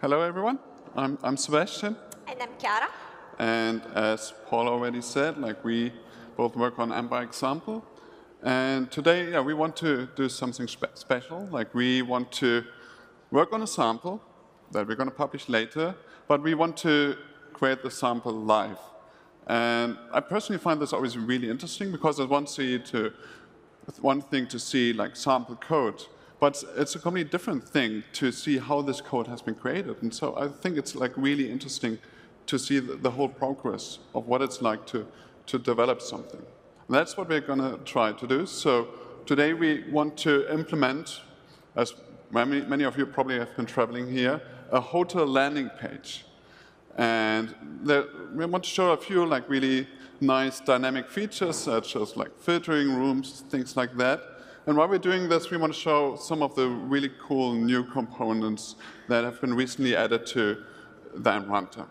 Hello, everyone. I'm, I'm Sebastian. And I'm Chiara. And as Paul already said, like we both work on by example. And today, yeah, we want to do something spe special. Like we want to work on a sample that we're going to publish later, but we want to create the sample live. And I personally find this always really interesting because it's one, see to, one thing to see like sample code, but it's a completely different thing to see how this code has been created. And so I think it's like really interesting to see the, the whole progress of what it's like to, to develop something. And that's what we're going to try to do. So today we want to implement, as many, many of you probably have been traveling here, a hotel landing page. And there, we want to show a few like really nice dynamic features, such as like filtering rooms, things like that. And while we're doing this, we want to show some of the really cool new components that have been recently added to the runtime.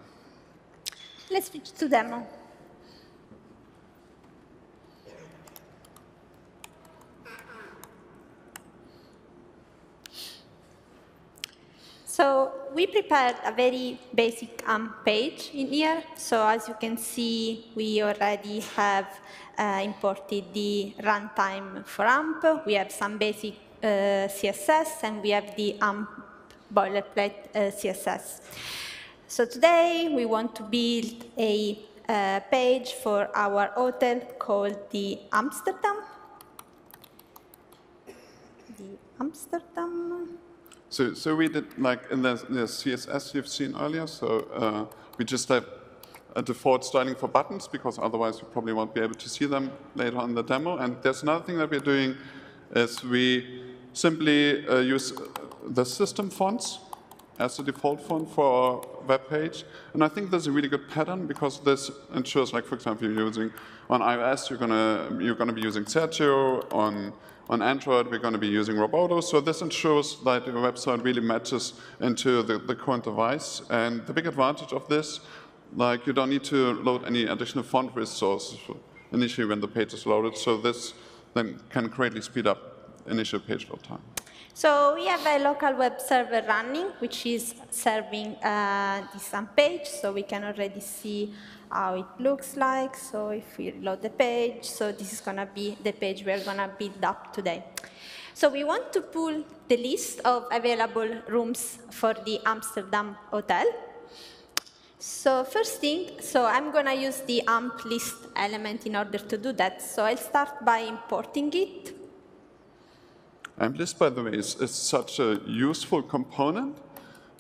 Let's switch to demo. So we prepared a very basic AMP page in here. So as you can see, we already have uh, imported the runtime for AMP. We have some basic uh, CSS, and we have the AMP boilerplate uh, CSS. So today, we want to build a uh, page for our hotel called the Amsterdam. The Amsterdam. So, so we did like in the, the CSS you've seen earlier. So uh, we just have a default styling for buttons because otherwise you probably won't be able to see them later on in the demo. And there's another thing that we're doing is we simply uh, use the system fonts as the default font for our web page. And I think that's a really good pattern because this ensures, like for example, you're using on iOS, you're gonna you're gonna be using Sergio on on Android, we're going to be using Roboto. So this ensures that your website really matches into the, the current device. And the big advantage of this, like you don't need to load any additional font resources initially when the page is loaded. So this then can greatly speed up initial page load time. So we have a local web server running, which is serving uh, this page. So we can already see how it looks like. So if we load the page, so this is going to be the page we're going to build up today. So we want to pull the list of available rooms for the Amsterdam hotel. So first thing, so I'm going to use the amp list element in order to do that. So I'll start by importing it. Um, Amp list, by the way, is, is such a useful component,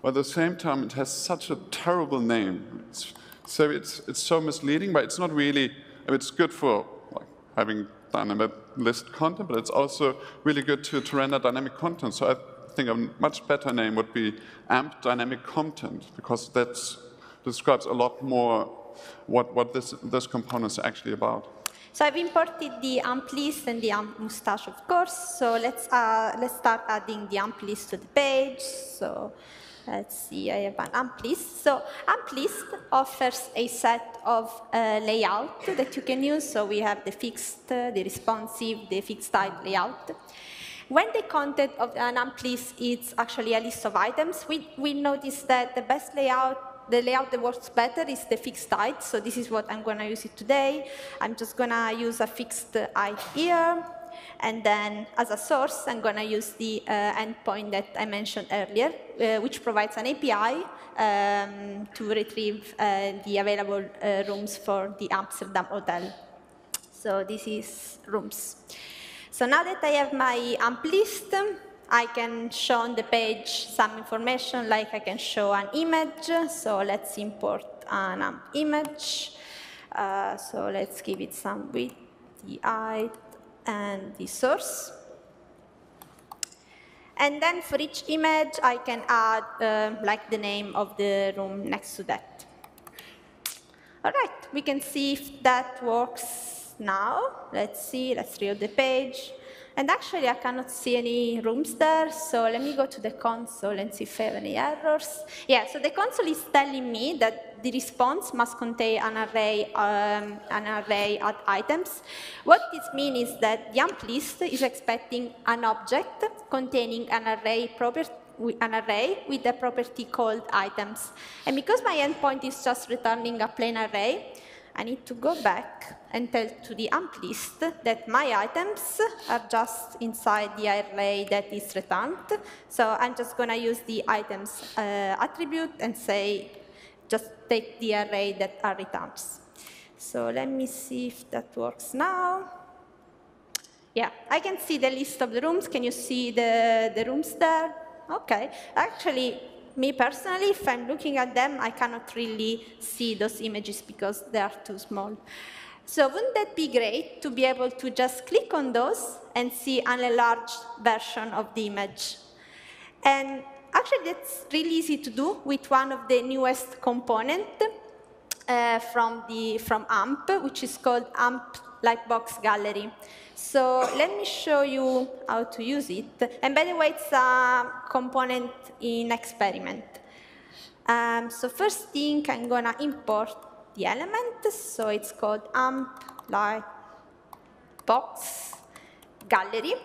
but at the same time, it has such a terrible name. It's so it's, it's so misleading, but it's not really, I mean, it's good for like, having dynamic list content, but it's also really good to, to render dynamic content. So I think a much better name would be AMP dynamic content, because that describes a lot more what, what this, this component is actually about. So I've imported the AMP list and the AMP mustache, of course. So let's, uh, let's start adding the AMP list to the page. So Let's see, I have an AMP list. So AMP list offers a set of uh, layout that you can use. So we have the fixed, uh, the responsive, the fixed type layout. When the content of an AMP list is actually a list of items, we, we notice that the best layout, the layout that works better is the fixed height. So this is what I'm going to use it today. I'm just going to use a fixed height here. And then as a source, I'm going to use the uh, endpoint that I mentioned earlier, uh, which provides an API um, to retrieve uh, the available uh, rooms for the Amsterdam hotel. So this is rooms. So now that I have my AMP list, I can show on the page some information, like I can show an image. So let's import an AMP image. Uh, so let's give it some width, the height, and the source. And then for each image, I can add uh, like the name of the room next to that. All right, we can see if that works now. Let's see, let's reload the page. And actually, I cannot see any rooms there, so let me go to the console and see if I have any errors. Yeah, so the console is telling me that the response must contain an array, um, an array of items. What this means is that the AMP list is expecting an object containing an array property an array with a property called items. And because my endpoint is just returning a plain array, I need to go back and tell to the amp list that my items are just inside the array that is returned. So I'm just going to use the items uh, attribute and say, just take the array that are returns. So let me see if that works now. Yeah, I can see the list of the rooms. Can you see the, the rooms there? Okay. Actually, me personally, if I'm looking at them, I cannot really see those images because they are too small. So wouldn't that be great to be able to just click on those and see an enlarged version of the image? And actually, that's really easy to do with one of the newest components uh, from, the, from AMP, which is called AMP Lightbox Gallery. So let me show you how to use it. And by the way, it's a component in experiment. Um, so first thing, I'm going to import the element. So it's called amp lightbox gallery.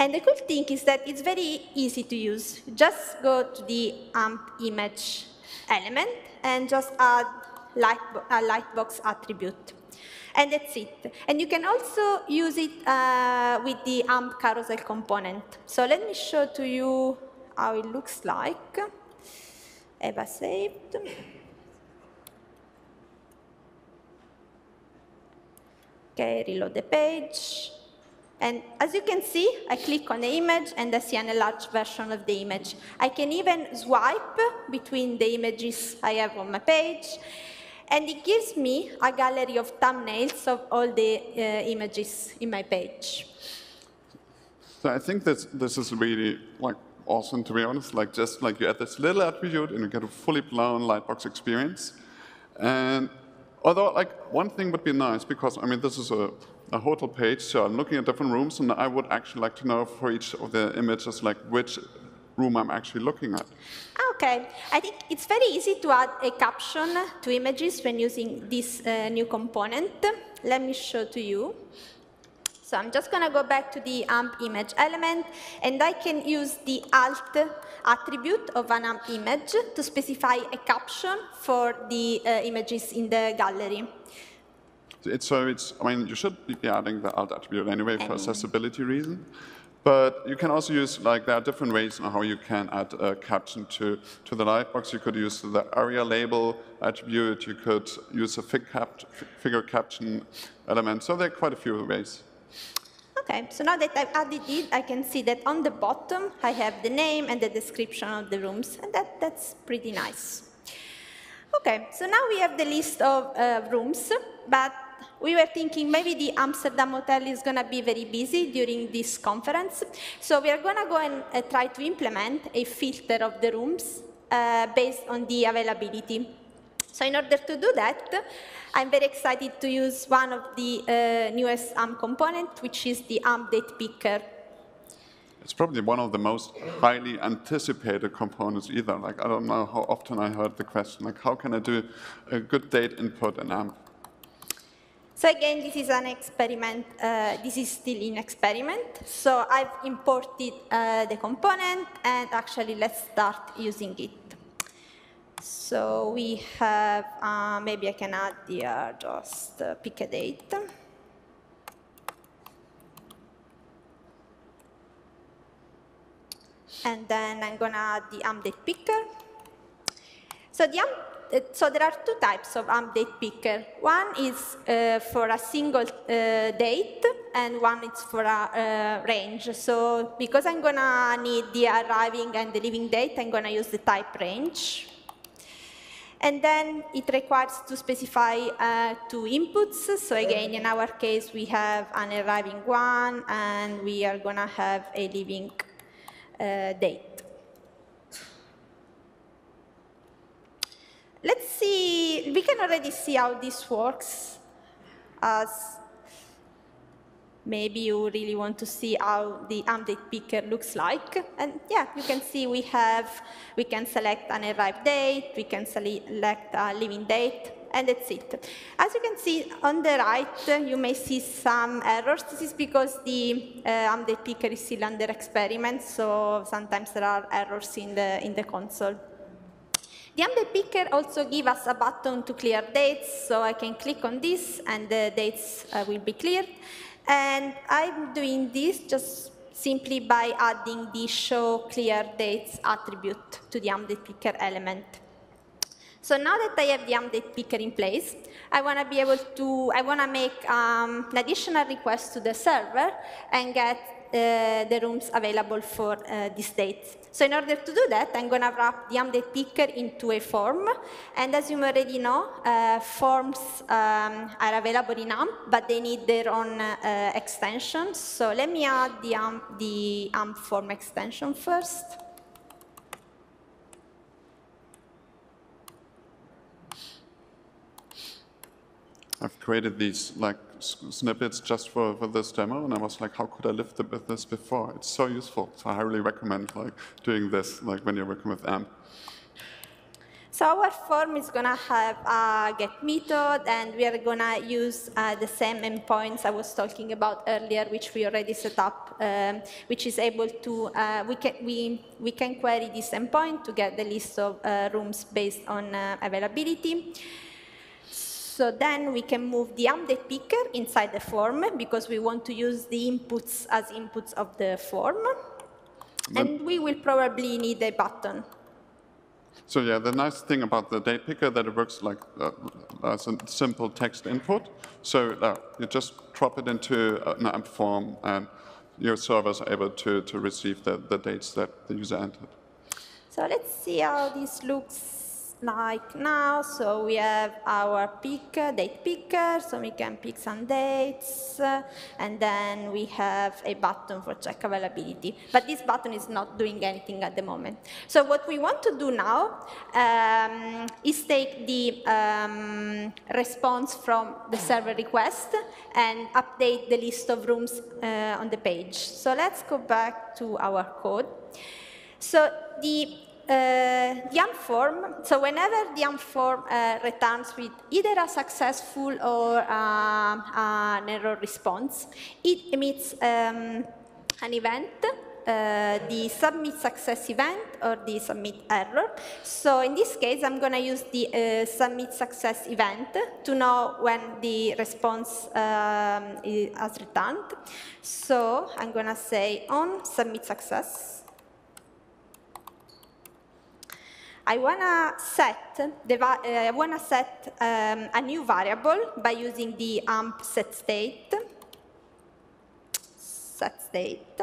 And the cool thing is that it's very easy to use. Just go to the amp image element and just add light, a lightbox attribute and that's it. And you can also use it uh, with the AMP carousel component. So let me show to you how it looks like. Eva saved. Okay, reload the page. And as you can see, I click on the image and I see an enlarged version of the image. I can even swipe between the images I have on my page. And it gives me a gallery of thumbnails of all the uh, images in my page. So I think this, this is really like awesome, to be honest. Like just like you add this little attribute and you get a fully blown Lightbox experience. And although like one thing would be nice because I mean this is a, a hotel page, so I'm looking at different rooms, and I would actually like to know for each of the images like which room I'm actually looking at. Okay, I think it's very easy to add a caption to images when using this uh, new component. Let me show to you. So I'm just going to go back to the AMP image element, and I can use the alt attribute of an AMP image to specify a caption for the uh, images in the gallery. It's, so it's, I mean, you should be adding the alt attribute anyway for accessibility reason. But you can also use, like, there are different ways on how you can add a caption to, to the lightbox. You could use the aria-label attribute. You could use a fig cap, figure caption element. So there are quite a few ways. Okay, so now that I've added it, I can see that on the bottom, I have the name and the description of the rooms, and that, that's pretty nice. Okay, so now we have the list of uh, rooms, but we were thinking maybe the Amsterdam hotel is going to be very busy during this conference. So we are going to go and uh, try to implement a filter of the rooms uh, based on the availability. So in order to do that, I'm very excited to use one of the uh, newest AMP components, which is the AMP date picker. It's probably one of the most highly anticipated components either. Like, I don't know how often I heard the question, like, how can I do a good date input in AMP? So again, this is an experiment. Uh, this is still in experiment. So I've imported uh, the component, and actually, let's start using it. So we have, uh, maybe I can add here, just uh, pick a date. And then I'm going to add the AMP date picker. So the uh, so there are two types of AMP date picker. One is uh, for a single uh, date, and one is for a uh, range. So because I'm to need the arriving and the leaving date, I'm to use the type range. And then it requires to specify uh, two inputs. So again, in our case, we have an arriving one, and we are to have a leaving uh, date. Let's we can already see how this works as maybe you really want to see how the AMP picker looks like. And yeah, you can see we have, we can select an arrive date, we can select a leaving date. and that's it. As you can see on the right, you may see some errors. This is because the uh, AMP date picker is still under experiment, so sometimes there are errors in the, in the console. The AMP date picker also gives us a button to clear dates, so I can click on this and the dates uh, will be cleared. And I'm doing this just simply by adding the show clear dates attribute to the AMP date picker element. So now that I have the AMP date picker in place, I want to be able to, I want to make um, an additional request to the server and get the rooms available for uh, this date. So in order to do that, I'm going to wrap the AMP date picker into a form. And as you already know, uh, forms um, are available in AMP, but they need their own uh, extension. So let me add the AMP, the AMP form extension first. I've created these like snippets just for, for this demo, and I was like, how could I live with this before? It's so useful. So I highly recommend like doing this like when you're working with AMP. So our form is going to have a get method, and we are going to use uh, the same endpoints I was talking about earlier, which we already set up, um, which is able to, uh, we, can, we, we can query this endpoint to get the list of uh, rooms based on uh, availability. So then we can move the AMP date picker inside the form because we want to use the inputs as inputs of the form. and we will probably need a button. So yeah, the nice thing about the date picker that it works like uh, as a simple text input. So uh, you just drop it into an AMP form and your servers are able to, to receive the, the dates that the user entered. So let's see how this looks like now, so we have our picker, date picker, so we can pick some dates, uh, and then we have a button for check availability. But this button is not doing anything at the moment. So what we want to do now um, is take the um, response from the server request and update the list of rooms uh, on the page. So let's go back to our code. So the uh, the form, so whenever the form uh, returns with either a successful or uh, an error response, it emits um, an event, uh, the submit success event or the submit error. So in this case, I'm going to use the uh, submit success event to know when the response um, has returned. So I'm going to say on submit success. I want to set, the, uh, I wanna set um, a new variable by using the amp set state, set state.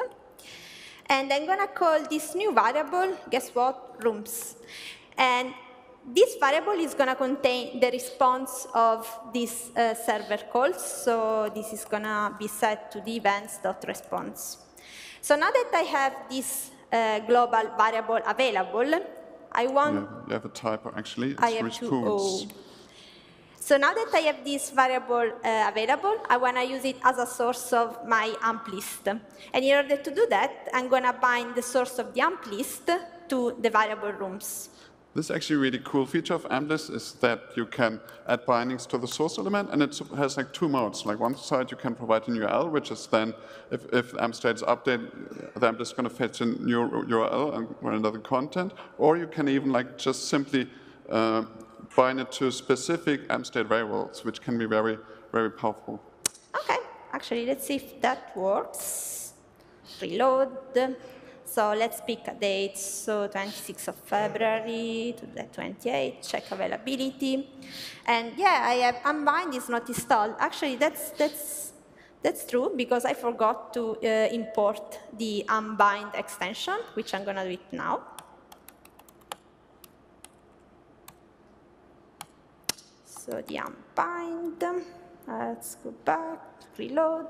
And I'm going to call this new variable, guess what, rooms. And this variable is going to contain the response of this uh, server calls. So this is going to be set to the events.response. So now that I have this uh, global variable available, I want... You have, you have a typo, actually. It's I have to O. So now that I have this variable uh, available, I want to use it as a source of my amp list. And in order to do that, I'm going to bind the source of the amp list to the variable rooms. This actually really cool feature of AMPList is that you can add bindings to the source element, and it has like two modes. Like one side, you can provide an URL, which is then, if, if the AMP state is updated, the AMP is going to fetch a new URL and run another content, or you can even like just simply uh, bind it to specific AMP state variables, which can be very, very powerful. Okay, actually, let's see if that works. Reload. So let's pick a date, so 26th of February to the 28th, check availability. And yeah, I have AMP bind is not installed. Actually, that's, that's, that's true because I forgot to uh, import the AMP bind extension, which I'm going to do it now. So the AMP bind, let's go back, reload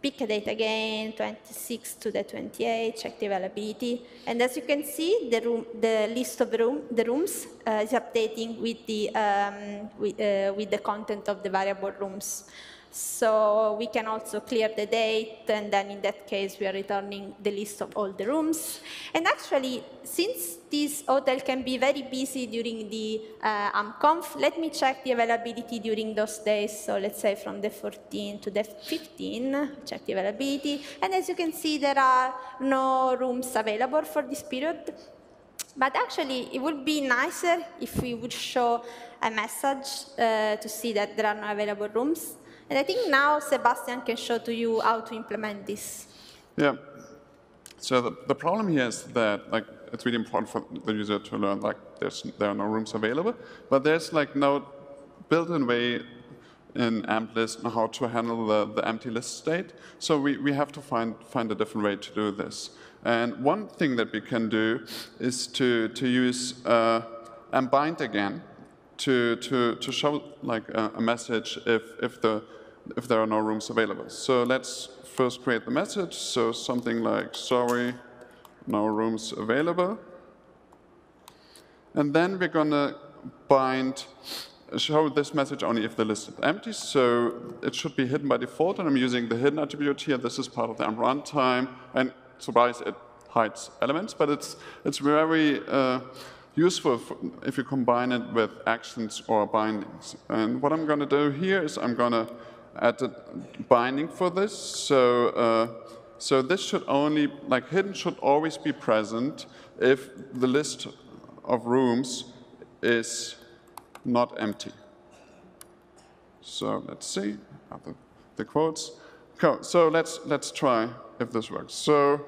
pick a date again, 26 to the 28, check the availability. And as you can see, the, room, the list of room, the rooms uh, is updating with the, um, with, uh, with the content of the variable rooms. So we can also clear the date, and then in that case, we are returning the list of all the rooms. And actually, since this hotel can be very busy during the uh, AmpConf, let me check the availability during those days. So let's say from the 14 to the 15, check the availability. And as you can see, there are no rooms available for this period. But actually, it would be nicer if we would show a message uh, to see that there are no available rooms. And I think now Sebastian can show to you how to implement this. Yeah. So the, the problem here is that like it's really important for the user to learn like there's there are no rooms available, but there's like no built-in way in AmpList how to handle the, the empty list state. So we, we have to find find a different way to do this. And one thing that we can do is to to use uh, bind again to to to show like a, a message if if the if there are no rooms available. So let's first create the message. So something like, sorry, no rooms available. And then we're going to bind, show this message only if the list is empty. So it should be hidden by default. And I'm using the hidden attribute here. This is part of the AMP runtime. And surprise, it hides elements. But it's, it's very uh, useful if you combine it with actions or bindings. And what I'm going to do here is I'm going to add a binding for this. So, uh, so this should only, like hidden should always be present if the list of rooms is not empty. So let's see the, the quotes. So let's, let's try if this works. So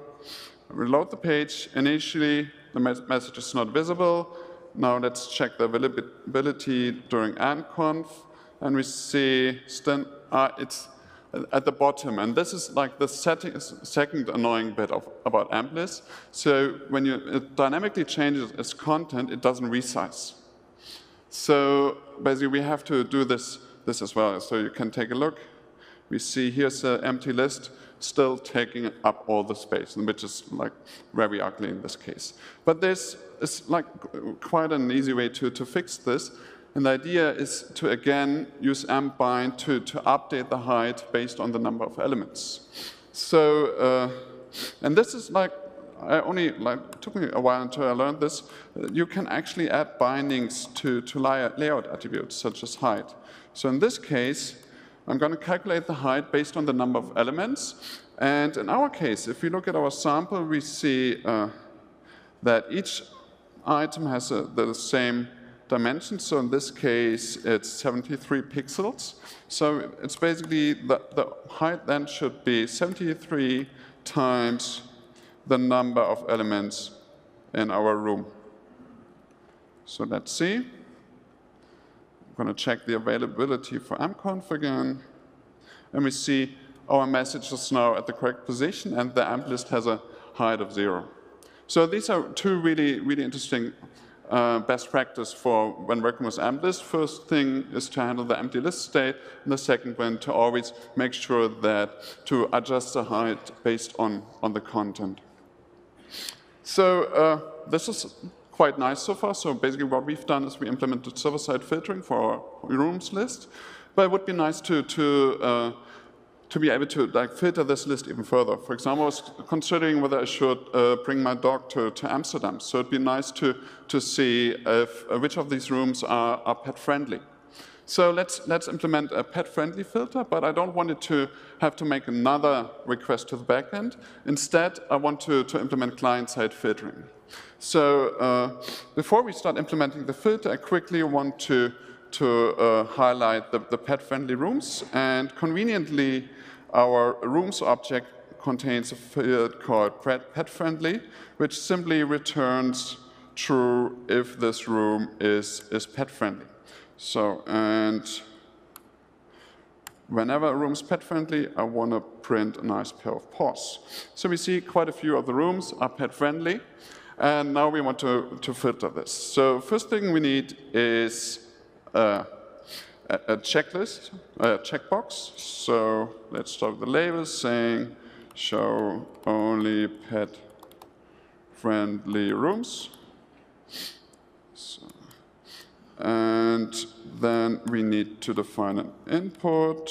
reload the page. Initially, the message is not visible. Now let's check the availability during AmpConf. And we see uh, it's at the bottom. And this is like the setting, second annoying bit of, about AmpList. So when you, it dynamically changes its content, it doesn't resize. So basically, we have to do this, this as well. So you can take a look. We see here's an empty list still taking up all the space, which is like very ugly in this case. But there's is like quite an easy way to, to fix this. And the idea is to, again, use AmpBind to, to update the height based on the number of elements. So, uh, and this is like, I only, like, took me a while until I learned this. You can actually add bindings to, to layout attributes, such as height. So in this case, I'm going to calculate the height based on the number of elements. And in our case, if we look at our sample, we see uh, that each item has a, the same dimensions. So in this case, it's 73 pixels. So it's basically the, the height then should be 73 times the number of elements in our room. So let's see. Going to check the availability for AmpConf again. And we see our message is now at the correct position, and the AMP list has a height of zero. So these are two really, really interesting uh, best practice for when working with AMP list. First thing is to handle the empty list state, and the second one to always make sure that to adjust the height based on, on the content. So uh, this is quite nice so far. So basically what we've done is we implemented server-side filtering for our rooms list. But it would be nice to, to uh, to be able to like filter this list even further. For example, I was considering whether I should uh, bring my dog to, to Amsterdam. So it'd be nice to, to see if, uh, which of these rooms are, are pet friendly. So let's, let's implement a pet-friendly filter, but I don't want it to have to make another request to the backend. Instead, I want to, to implement client-side filtering. So uh, before we start implementing the filter, I quickly want to, to uh, highlight the, the pet-friendly rooms. And conveniently, our rooms object contains a field called pet friendly, which simply returns true if this room is, is pet friendly. So, and whenever a room is pet friendly, I want to print a nice pair of paws. So we see quite a few of the rooms are pet friendly. And now we want to, to filter this. So first thing we need is uh, a, checklist, a checkbox. So let's start with the label saying show only pet friendly rooms. And then we need to define an input.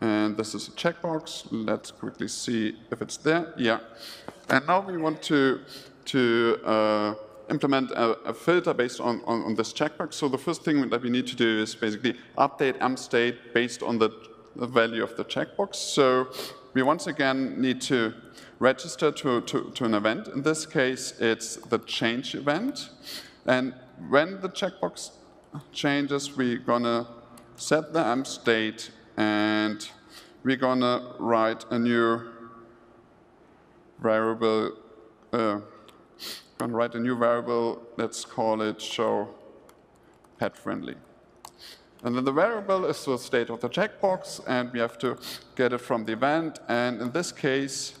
And this is a checkbox. Let's quickly see if it's there. Yeah. And now we want to, to uh, implement a, a, filter based on, on, on, this checkbox. So the first thing that we need to do is basically update AMP state based on the, the value of the checkbox. So we once again need to register to, to, to an event. In this case, it's the change event. And when the checkbox changes, we're gonna set the amp state and we're gonna write a new variable, uh, gonna write a new variable, let's call it show pet friendly. And then the variable is the state of the checkbox, and we have to get it from the event. And in this case,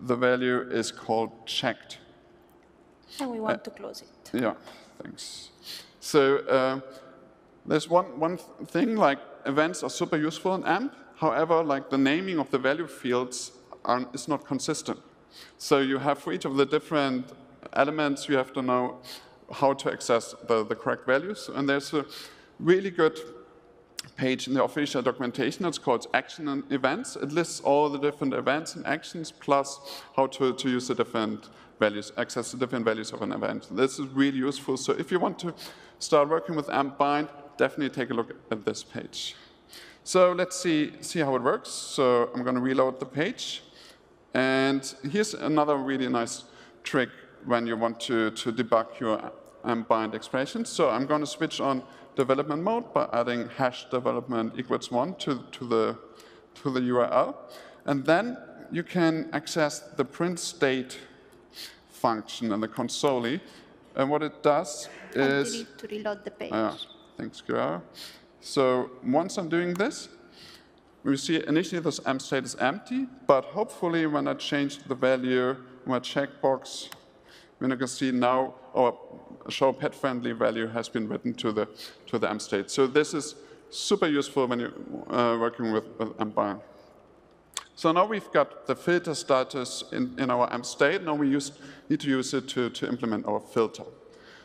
the value is called checked. And we want uh, to close it. Yeah, thanks. So uh, there's one, one thing, like events are super useful in AMP. However, like the naming of the value fields are, is not consistent. So you have for each of the different elements, you have to know how to access the, the correct values. And there's a really good page in the official documentation. It's called Action and Events. It lists all the different events and actions, plus how to, to use the different values, access the different values of an event. This is really useful. So if you want to start working with AMP bind, definitely take a look at this page. So let's see, see how it works. So I'm going to reload the page. And here's another really nice trick when you want to, to debug your AMP bind expressions. So I'm going to switch on development mode by adding hash development equals one to, to, the, to the URL. And then you can access the print state function in the console. And what it does is... You need to reload the page. Uh, thanks, Chiara. So once I'm doing this, we see initially this amp state is empty, but hopefully when I change the value, my checkbox, we're going to see now our show pet friendly value has been written to the, to the AMP state. So this is super useful when you're uh, working with, with AMP So now we've got the filter status in, in our AMP state. Now we use, need to use it to, to implement our filter.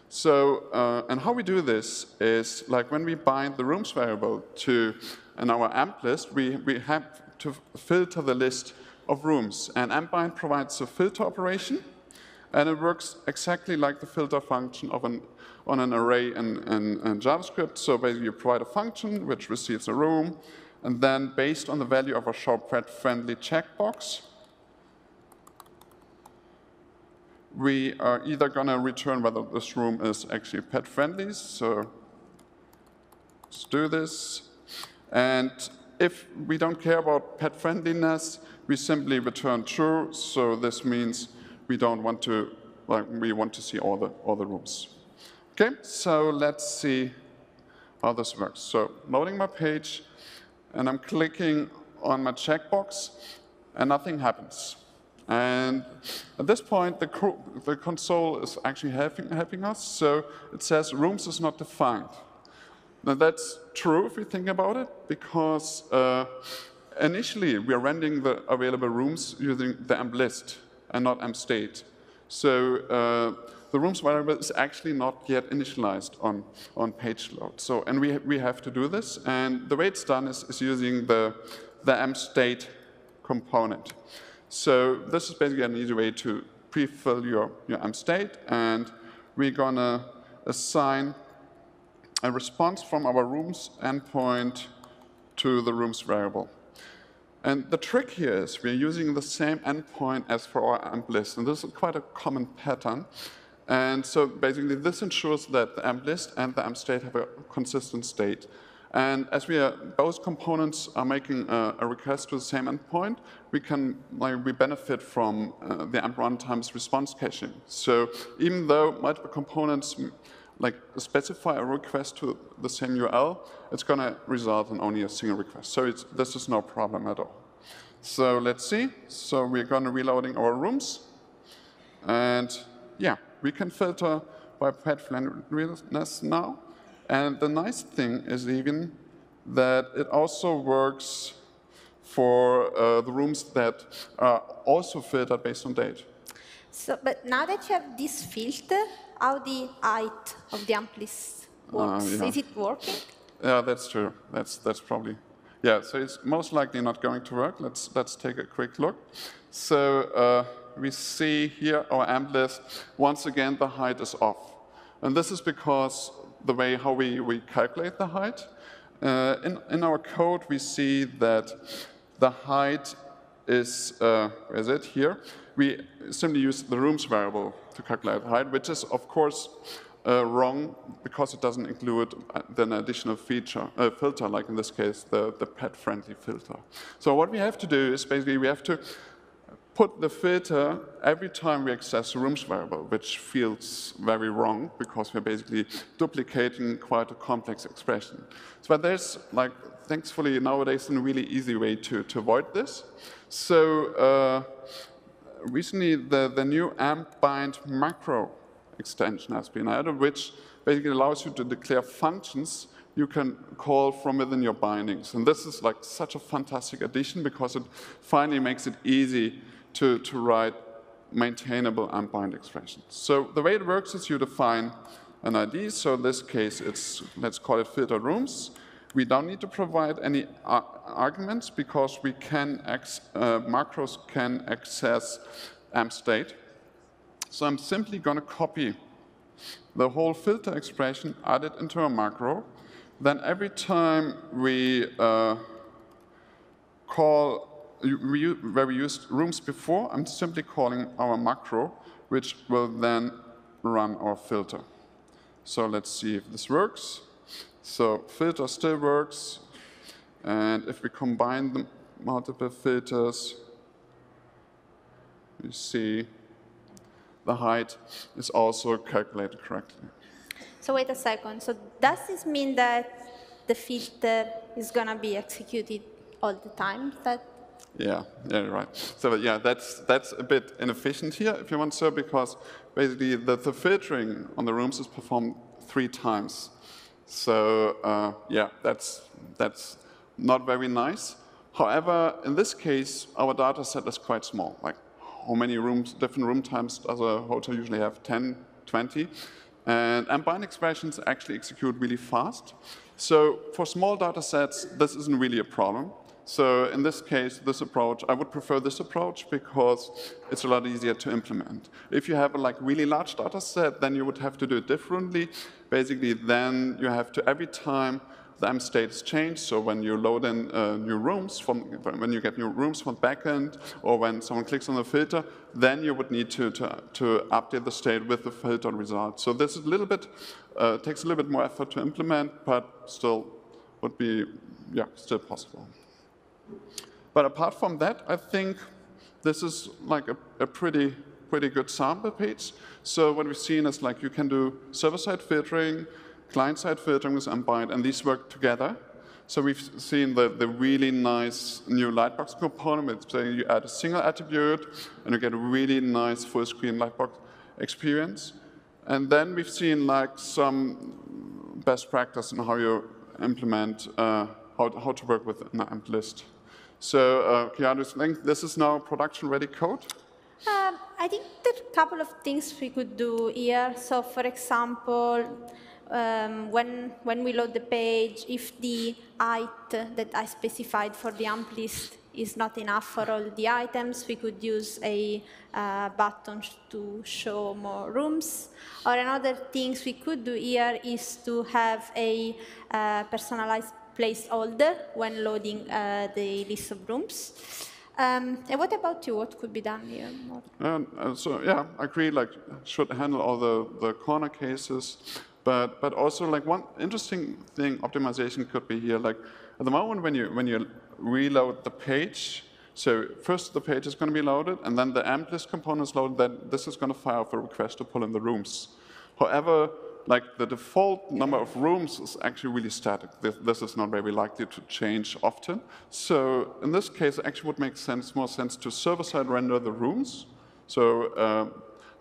So, uh, and how we do this is like when we bind the rooms variable to in our AMP list, we, we have to filter the list of rooms. And AMP bind provides a filter operation and it works exactly like the filter function of an, on an array in, in, in JavaScript. So basically you provide a function which receives a room, and then based on the value of a show pet friendly checkbox, we are either going to return whether this room is actually pet friendly. So let's do this. And if we don't care about pet friendliness, we simply return true. So this means we don't want to, like, we want to see all the, all the rooms. Okay, so let's see how this works. So loading my page, and I'm clicking on my checkbox, and nothing happens. And at this point, the, the console is actually helping, helping us. So it says rooms is not defined. Now that's true if you think about it, because uh, initially we are rendering the available rooms using the amp list and not amp state. So uh, the rooms variable is actually not yet initialized on, on page load. So, and we, we have to do this. And the way it's done is, is using the, the state component. So this is basically an easy way to pre-fill your, your state. And we're going to assign a response from our rooms endpoint to the rooms variable. And the trick here is we're using the same endpoint as for our AMP list, and this is quite a common pattern. And so basically this ensures that the AMP list and the AMP state have a consistent state. And as we are, both components are making a, a request to the same endpoint, we can like, we benefit from uh, the AMP runtime's response caching. So even though multiple components like specify a request to the same URL, it's going to result in only a single request. So this is no problem at all. So let's see. So we're going to reloading our rooms. And yeah, we can filter by pet friendliness now. And the nice thing is even that it also works for uh, the rooms that are also filtered based on date. So, but now that you have this filter, how the height of the amp list uh, works? Uh, yeah. Is it working? Yeah, that's true. That's, that's probably Yeah, so it's most likely not going to work. Let's, let's take a quick look. So uh, we see here our amp list. Once again, the height is off. And this is because the way how we, we calculate the height. Uh, in, in our code, we see that the height is, uh, where is it, here? We simply use the rooms variable to calculate height, which is, of course, uh, wrong because it doesn't include uh, an additional feature, uh, filter, like in this case, the, the pet-friendly filter. So what we have to do is basically we have to put the filter every time we access the rooms variable, which feels very wrong because we're basically duplicating quite a complex expression. So, but there's like, thankfully nowadays a really easy way to, to avoid this. So uh, recently the, the new amp bind macro extension has been added, which basically allows you to declare functions you can call from within your bindings. And this is like such a fantastic addition because it finally makes it easy to, to write maintainable amp-bind expressions. So the way it works is you define an ID. So in this case, it's, let's call it filter rooms. We don't need to provide any arguments because we can, uh, macros can access amp state. So I'm simply going to copy the whole filter expression, add it into a macro. Then every time we uh, call, where we used rooms before, I'm simply calling our macro, which will then run our filter. So let's see if this works. So filter still works. And if we combine the multiple filters, you see the height is also calculated correctly. So wait a second. So does this mean that the filter is going to be executed all the time? That yeah, yeah, right. So yeah, that's that's a bit inefficient here, if you want so, because basically the, the filtering on the rooms is performed three times. So uh, yeah, that's that's not very nice. However, in this case, our data set is quite small, like how many rooms, different room times does a hotel usually have? 10, 20? And AmpBind expressions actually execute really fast. So for small data sets, this isn't really a problem. So in this case, this approach, I would prefer this approach because it's a lot easier to implement. If you have a like really large data set, then you would have to do it differently. Basically, then you have to every time the amp states change. So when you load in uh, new rooms, from, when you get new rooms from the backend, or when someone clicks on the filter, then you would need to, to, to update the state with the filter result. So this is a little bit, uh, takes a little bit more effort to implement, but still would be, yeah, still possible. But apart from that, I think this is like a, a pretty pretty good sample page. So what we've seen is like you can do server-side filtering, client-side filtering with AmpBind, and these work together. So we've seen the, the really nice new Lightbox component, saying you add a single attribute, and you get a really nice full-screen Lightbox experience. And then we've seen like some best practice in how you implement, uh, how, how to work with an amp list. So, uh, Chiara, think this is now production-ready code? Um, I think there are a couple of things we could do here. So, for example, um, when, when we load the page, if the height that I specified for the amp list is not enough for all the items, we could use a uh, button to show more rooms. Or another things we could do here is to have a uh, personalized placeholder when loading uh, the list of rooms. Um, and what about you? What could be done here? Um, uh, so yeah, I agree. Like, should handle all the, the corner cases. But, but also like one interesting thing optimization could be here, like at the moment when you, when you reload the page, so first the page is going to be loaded, and then the amp list component is loaded, then this is going to fire off a request to pull in the rooms. However, like the default number of rooms is actually really static. This, this, is not very likely to change often. So in this case, it actually would make sense, more sense to server-side render the rooms. So uh,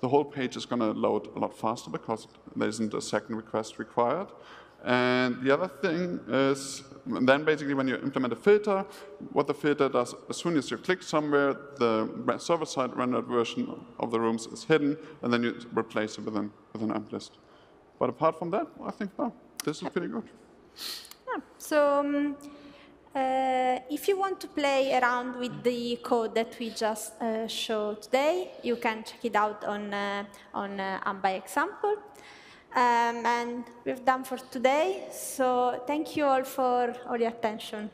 the whole page is going to load a lot faster because there isn't a second request required. And the other thing is, then basically when you implement a filter, what the filter does, as soon as you click somewhere, the server-side rendered version of the rooms is hidden, and then you replace it with an, with an amp list. But apart from that, I think, well, this is pretty good. Yeah. So um, Uh, if you want to play around with the code that we just uh, showed today, you can check it out on, uh, on uh, AMP by Example. Um, and we're done for today, so thank you all for all your attention.